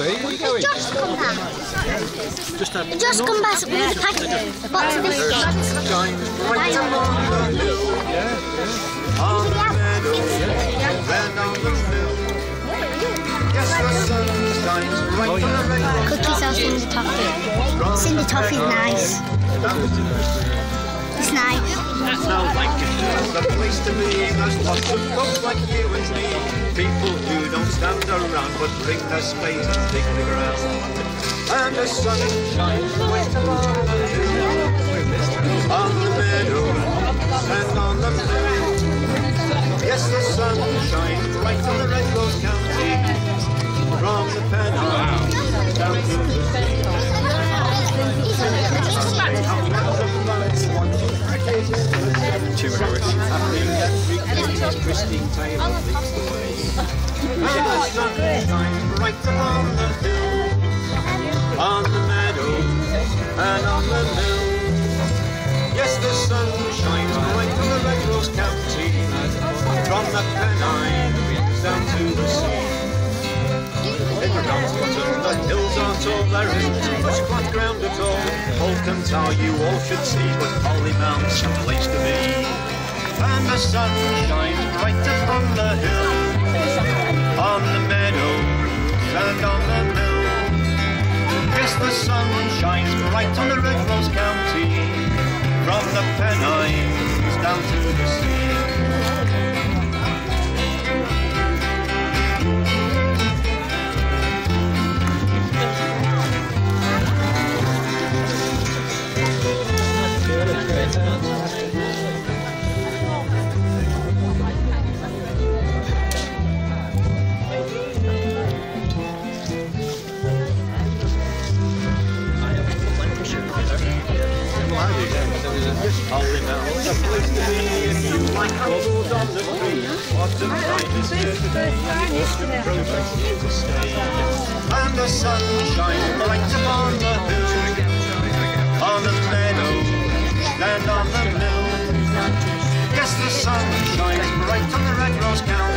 Steve. Where are you going? Just come back. Just a Just come back with a packet, a box of biscuits. Buy some more. On the meadow, then on the hill. Yes, the sun shines bright on the red Cookies or Cinder Toffee. Cinder Toffee's nice. It's nice. Now Lancashire's the place to be. There's lots of folks like you and me. People who don't stand around but bring their spades and dig the ground. And the sun shines upon the on the meadow, and on the mill. Yes, the sun shines bright on the Red Rose County, from the Pennine down to the sea. two hours. Christine Taylor leads the way. From the Pennine down to the sea. In Bottom, the hills aren't all there isn't much flat ground at all. Holcombe Tower you all should see, but Holly Mount's the place to be. And the sun shines bright upon the hill, on the meadow, and on the mill. Yes, the sun shines bright on the Red Rose County, from the Pennines down to the sea. Mount's the place to be if you like land on the hill, Yes, the sun shines bright on the red rose county.